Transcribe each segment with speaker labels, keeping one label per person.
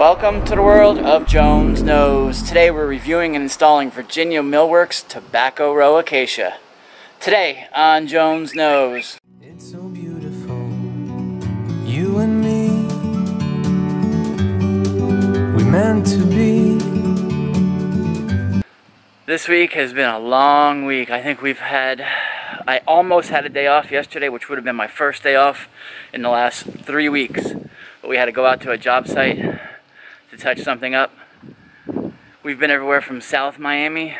Speaker 1: Welcome to the world of Jones Knows. Today we're reviewing and installing Virginia Mill Works Tobacco Row Acacia. Today on Jones Knows.
Speaker 2: It's so beautiful, you and me. We meant to be.
Speaker 1: This week has been a long week. I think we've had, I almost had a day off yesterday, which would have been my first day off in the last three weeks. But we had to go out to a job site to touch something up. We've been everywhere from South Miami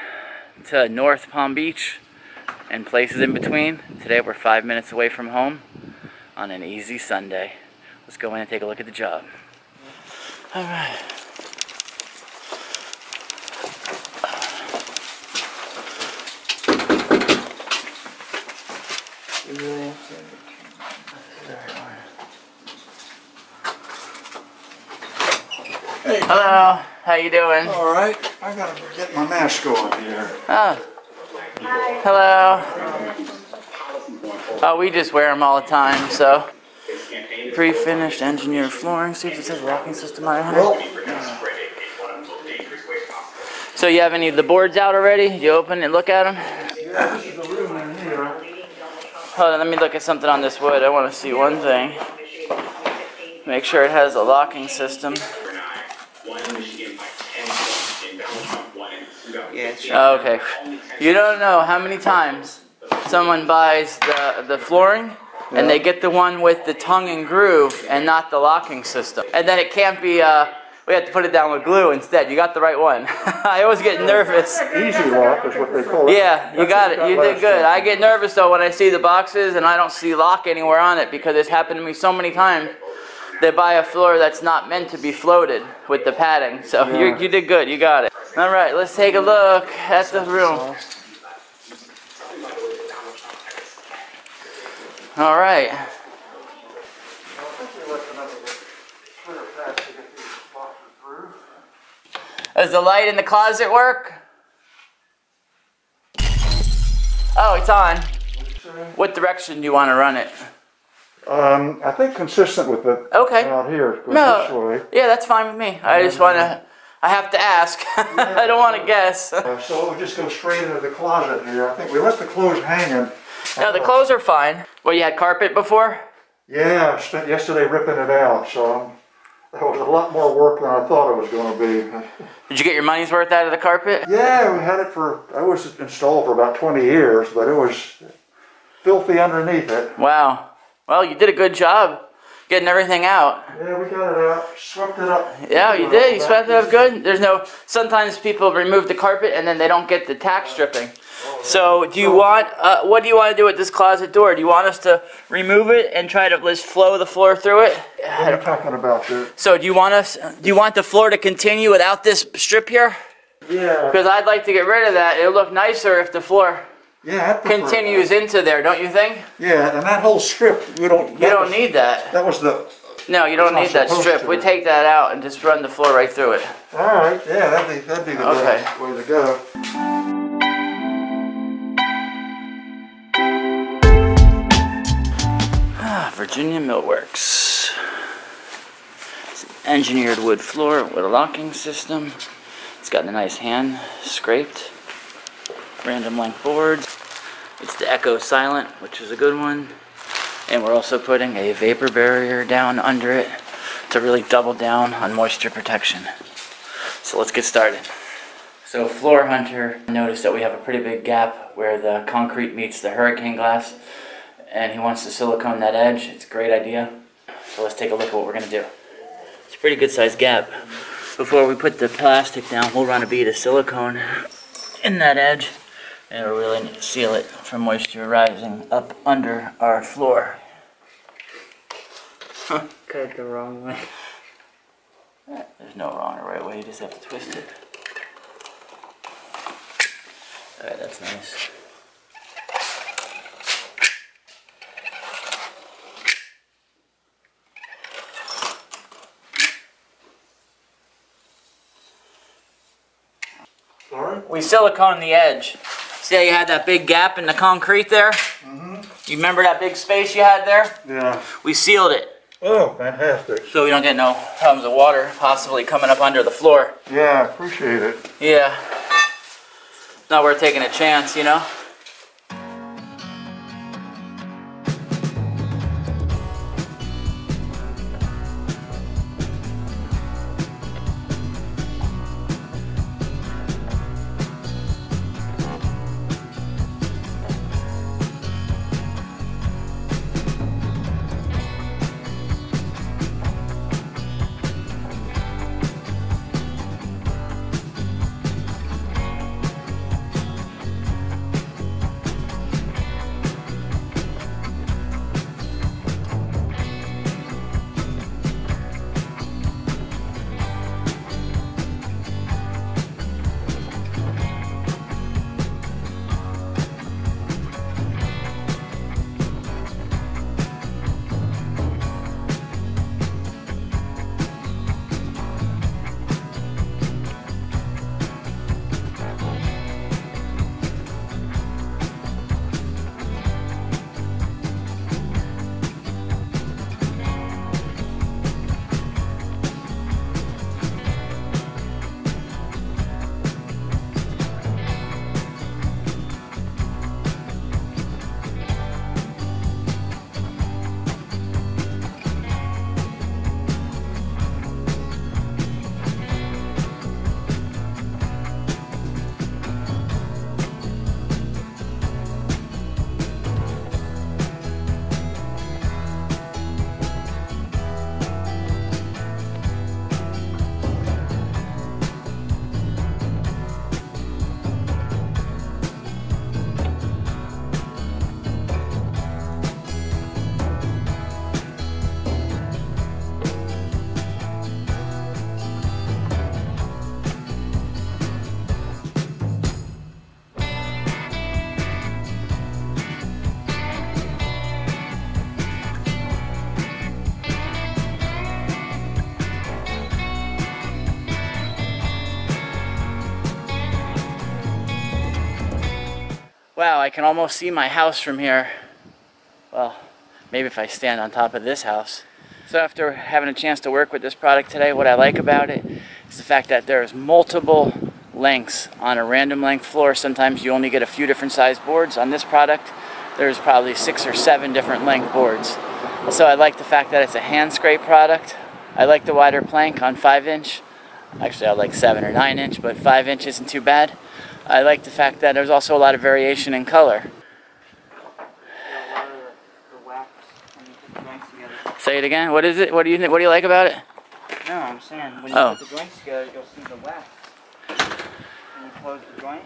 Speaker 1: to North Palm Beach and places in between. Today we're five minutes away from home on an easy Sunday. Let's go in and take a look at the job. All right. Hello, how you doing?
Speaker 3: all right. I gotta get my mask on here.
Speaker 1: Oh. Hello. Oh, we just wear them all the time, so. Pre-finished engineered flooring. See if it says locking system on it. So you have any of the boards out already? You open and look at them?
Speaker 3: yeah, this is the room in here.
Speaker 1: Hold on, let me look at something on this wood. I want to see one thing. Make sure it has a locking system. Oh, okay. You don't know how many times someone buys the, the flooring and they get the one with the tongue and groove and not the locking system. And then it can't be, uh, we have to put it down with glue instead. You got the right one. I always get nervous.
Speaker 3: Easy lock is what they call it.
Speaker 1: Yeah, you got it. You did good. I get nervous though when I see the boxes and I don't see lock anywhere on it because it's happened to me so many times. They buy a floor that's not meant to be floated with the padding. So you
Speaker 3: Yeah.
Speaker 1: you did good. You got it. All right, let's take a look at the room. All right. Does the light in the closet work? Oh, it's on. What direction do you want to run it?
Speaker 3: Um, I think consistent with the
Speaker 1: Okay.
Speaker 3: out here.
Speaker 1: No. Yeah, that's fine with me. I just want to. I have to ask. I don't want to guess.
Speaker 3: Uh, so it would just go straight into the closet here. I think we left the clothes hanging.
Speaker 1: No, the clothes are fine. Well, you had carpet before?
Speaker 3: Yeah, I spent yesterday ripping it out, so um, that was a lot more work than I thought it was going to be.
Speaker 1: Did you get your money's worth out of the carpet?
Speaker 3: Yeah, we had it for, I was installed for about 20 years, but it was filthy underneath it.
Speaker 1: Wow. Well, you did a good job getting everything out.
Speaker 3: Yeah, we got it out, swept it up.
Speaker 1: Yeah, you did. You swept it up good. There's no. Sometimes people remove the carpet and then they don't get the tack stripping. So, do you want? Uh, what do you want to do with this closet door? Do you want us to remove it and try to just flow the floor through it?
Speaker 3: What are you talking about there?
Speaker 1: So, do you want us? Do you want the floor to continue without this strip here?
Speaker 3: Yeah,
Speaker 1: Because I'd like to get rid of that. It'll look nicer if the floor
Speaker 3: yeah.
Speaker 1: Continues into there, don't you think?
Speaker 3: Yeah, and that whole strip, we don't.
Speaker 1: You don't need that.
Speaker 3: That was the,
Speaker 1: No, you don't need that strip. We take that out and just run the floor right through it.
Speaker 3: all right, yeah, that'd be, that'd be the
Speaker 1: Okay.
Speaker 3: best way to go.
Speaker 1: Ah, Virginia Mill Works. It's an engineered wood floor with a locking system. It's got a nice hand scraped. Random length boards. It's the Echo Silent, which is a good one. And we're also putting a vapor barrier down under it to really double down on moisture protection. So let's get started. So Floor Hunter noticed that we have a pretty big gap where the concrete meets the hurricane glass and he wants to silicone that edge. It's a great idea. So let's take a look at what we're gonna do. It's a pretty good sized gap. Before we put the plastic down, we'll run a bead of silicone in that edge it'll really seal it from moisture rising up under our floor. Cut it the wrong way. There's no wrong or right way, you just have to twist it. Alright, that's nice.
Speaker 3: Sorry?
Speaker 1: We silicone the edge. See how you had that big gap in the concrete there? Mm-hmm. You remember that big space you had there?
Speaker 3: Yeah,
Speaker 1: We sealed it.
Speaker 3: Oh, fantastic.
Speaker 1: So we don't get no problems of water possibly coming up under the floor.
Speaker 3: Yeah, appreciate it.
Speaker 1: Yeah. Not worth taking a chance, you know? Wow, I can almost see my house from here. Well, maybe if I stand on top of this house. So after having a chance to work with this product today, what I like about it is the fact that there's multiple lengths on a random length floor. Sometimes you only get a few different size boards. On this product, there's probably six or seven different length boards. So I like the fact that it's a hand scrape product. I like the wider plank on five inch. Actually, I like seven or nine inch, but five inch isn't too bad. I like the fact that there's also a lot of variation in color. Say it again. What is it? What do you think? What do you like about it?
Speaker 4: No, I'm saying when you
Speaker 1: Oh.
Speaker 4: put the joints together, you'll see the wax. When you close the joint,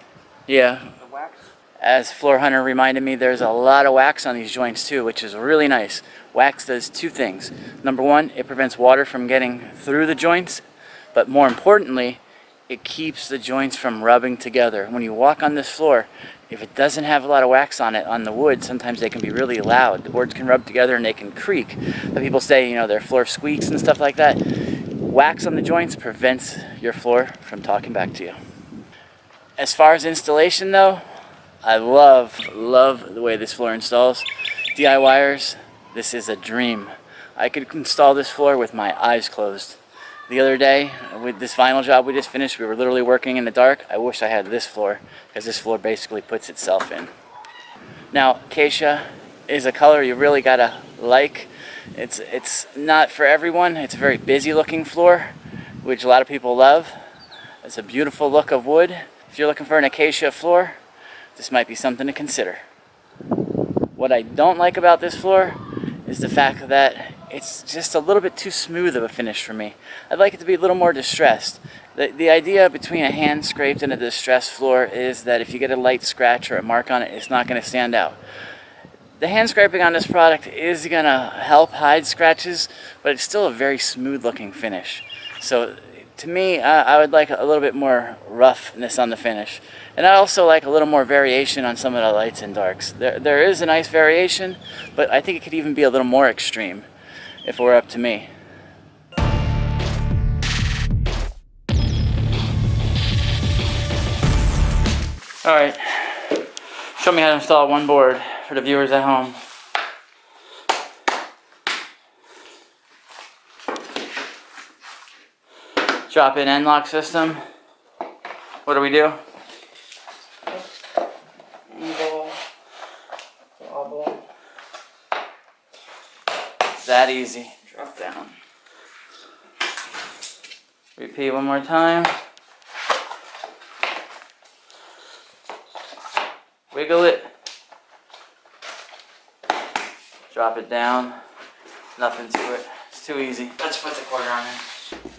Speaker 1: Yeah.
Speaker 4: the wax.
Speaker 1: As Floor Hunter reminded me, there's a lot of wax on these joints too, which is really nice. Wax does two things. Number one, it prevents water from getting through the joints, but more importantly, it keeps the joints from rubbing together. When you walk on this floor, if it doesn't have a lot of wax on it, on the wood, sometimes they can be really loud. The boards can rub together and they can creak. But people say, you know, their floor squeaks and stuff like that. Wax on the joints prevents your floor from talking back to you. As far as installation though, I love, love the way this floor installs. DIYers, this is a dream. I could install this floor with my eyes closed. The other day, with this vinyl job we just finished, we were literally working in the dark. I wish I had this floor, because this floor basically puts itself in. Now, acacia is a color you really gotta like. It's, it's not for everyone. It's a very busy looking floor, which a lot of people love. It's a beautiful look of wood. If you're looking for an acacia floor, this might be something to consider. What I don't like about this floor is the fact that it's just a little bit too smooth of a finish for me. I'd like it to be a little more distressed. The, the idea between a hand scraped and a distressed floor is that if you get a light scratch or a mark on it, it's not going to stand out. The hand scraping on this product is going to help hide scratches, but it's still a very smooth looking finish. So to me, I, I would like a little bit more roughness on the finish. And I also like a little more variation on some of the lights and darks. There, there is a nice variation, but I think it could even be a little more extreme if it were up to me. All right, show me how to install one board for the viewers at home. Drop in end lock system. What do we do? That easy. Drop down. Repeat one more time. Wiggle it. Drop it down. Nothing to it. It's too easy. Let's put the quarter on there.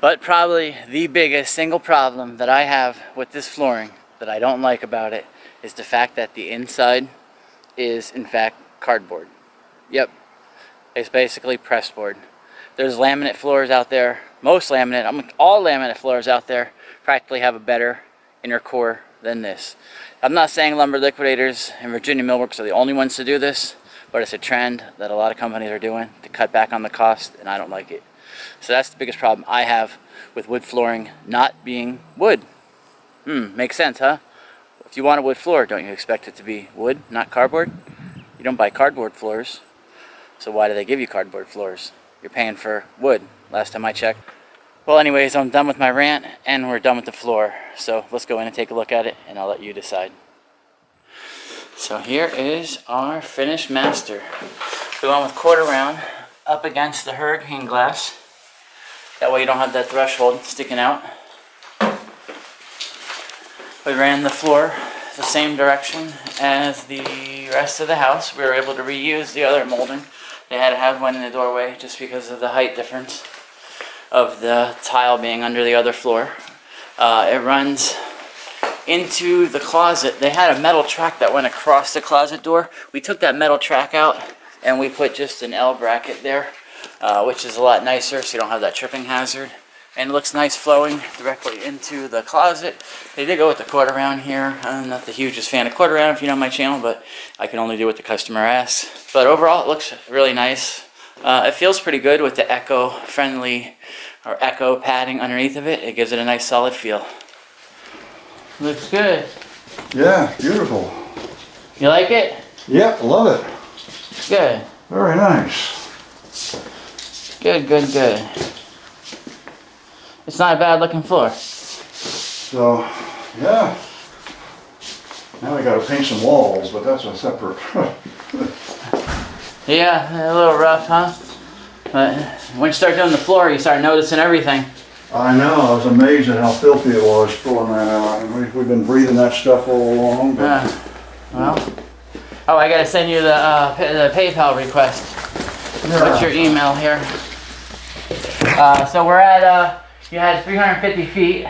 Speaker 1: But probably the biggest single problem that I have with this flooring that I don't like about it is the fact that the inside is in fact cardboard. Yep. It's basically press board. There's laminate floors out there. Most laminate, I mean, all laminate floors out there practically have a better inner core than this. I'm not saying lumber liquidators and Virginia Mill Works are the only ones to do this, but it's a trend that a lot of companies are doing to cut back on the cost, and I don't like it. So that's the biggest problem I have with wood flooring not being wood. Hmm, makes sense, huh? If you want a wood floor, don't you expect it to be wood, not cardboard? You don't buy cardboard floors. So why do they give you cardboard floors? You're paying for wood, last time I checked. Well, anyways, I'm done with my rant and we're done with the floor. So let's go in and take a look at it and I'll let you decide. So here is our finished master. We went with quarter round up against the hurricane glass. That way you don't have that threshold sticking out. We ran the floor the same direction as the rest of the house. We were able to reuse the other molding. They had to have one in the doorway just because of the height difference of the tile being under the other floor. Uh, it runs into the closet. They had a metal track that went across the closet door. We took that metal track out and we put just an L bracket there, uh, which is a lot nicer so you don't have that tripping hazard. And it looks nice flowing directly into the closet. They did go with the quarter round here. I'm not the hugest fan of quarter round if you know my channel, but I can only do what the customer asks. But overall, it looks really nice. Uh, it feels pretty good with the echo friendly or echo padding underneath of it. It gives it a nice solid feel. Looks good.
Speaker 3: Yeah, beautiful.
Speaker 1: You like it?
Speaker 3: Yep, love it.
Speaker 1: Good.
Speaker 3: Very nice.
Speaker 1: Good, good, good. It's not a bad looking floor.
Speaker 3: So, yeah. Now we gotta paint some walls, but that's a separate.
Speaker 1: Yeah, a little rough, huh? But when you start doing the floor, you start noticing everything.
Speaker 3: I know, I was amazed at how filthy it was pulling that out. And we, we've been breathing that stuff all along, but
Speaker 1: Uh, well. Oh, I gotta send you the, uh, the PayPal request. What's your email here? Uh, so we're at, uh, you had 350 feet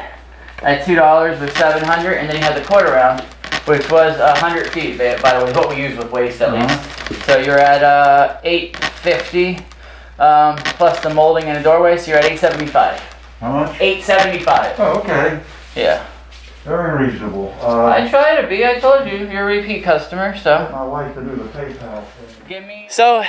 Speaker 1: at $2 with 700, and then you had the quarter round, which was 100 feet, by the way, what we use with waste at least. So you're at, uh, 850, um, plus the molding and the doorway, so you're at 875.
Speaker 3: how much?
Speaker 1: 875,
Speaker 3: Oh, okay.
Speaker 1: yeah.
Speaker 3: Very reasonable.
Speaker 1: I
Speaker 3: Uh,
Speaker 1: try to be, I told you, you're a repeat customer, so.
Speaker 3: my wife to do the PayPal.
Speaker 1: Give me. So,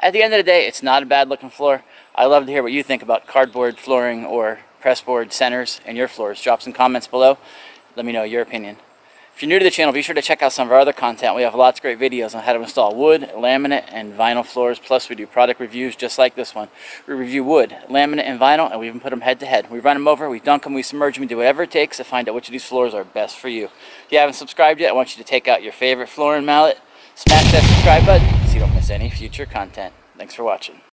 Speaker 1: at the end of the day, it's not a bad looking floor. I love to hear what you think about cardboard flooring or pressboard centers in your floors. Drop some comments below. Let me know your opinion. If you're new to the channel, be sure to check out some of our other content. We have lots of great videos on how to install wood, laminate, and vinyl floors. Plus, we do product reviews just like this one. We review wood, laminate, and vinyl, and we even put them head to head. We run them over, we dunk them, we submerge them, we do whatever it takes to find out which of these floors are best for you. If you haven't subscribed yet, I want you to take out your favorite flooring mallet, smash that subscribe button so you don't miss any future content. Thanks for watching.